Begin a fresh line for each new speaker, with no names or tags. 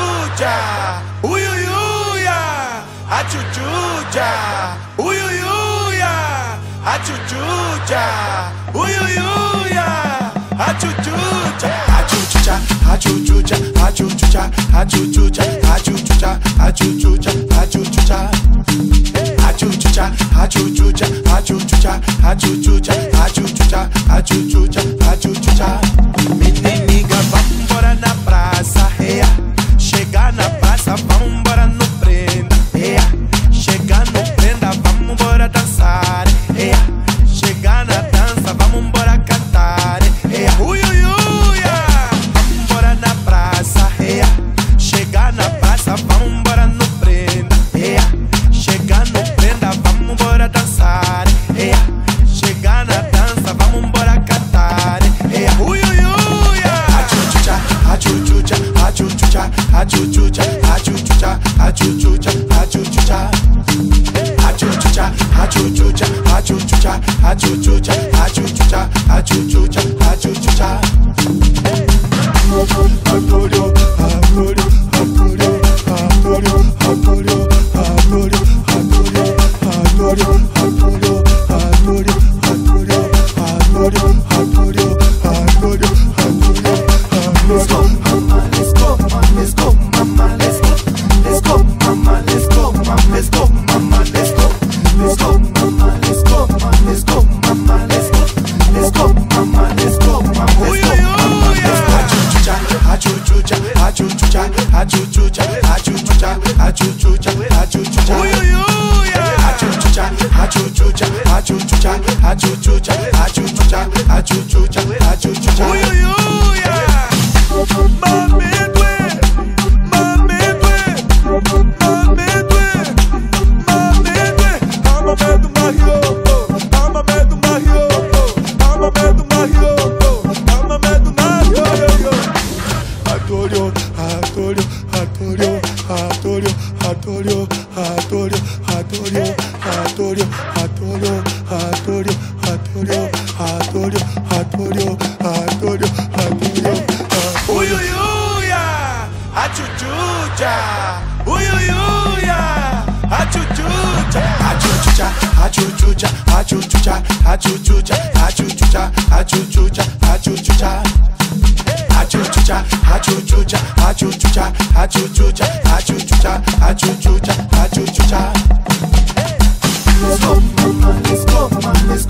achuchucha, uyuyuya, achuchucha, uyuyuya, achuchucha, uyuyuya, achuchucha, achuchucha, achuchucha, achuchucha, achuchucha, achuchucha, achuchucha, achuchucha, achuchucha, achuchucha, achuchucha, achuchucha, achuchucha, achuchucha, achuchucha, midnight nigga. Achuchucha, achuchucha. Achuchucha, achuchucha, achuchucha, achuchucha, achuchucha, Achuchucha, achuchucha, achuchucha, achuchucha, achuchucha, achuchucha, achuchucha, achuchucha, achuchucha, achuchucha, achuchucha, achuchucha, achuchucha, Antonio, Antonio, Antonio, Antonio, Antonio, Antonio, Antonio, Antonio, Antonio, Antonio. Uyuyuya, achuchucha, uyuyuya, achuchucha, achuchucha, achuchucha, achuchucha, achuchucha, achuchucha, achuchucha, achuchucha. Achuchucha, achuchucha, achuchucha, achuchucha, achuchucha, achuchucha, achuchucha. Let's go, let's go, let's go.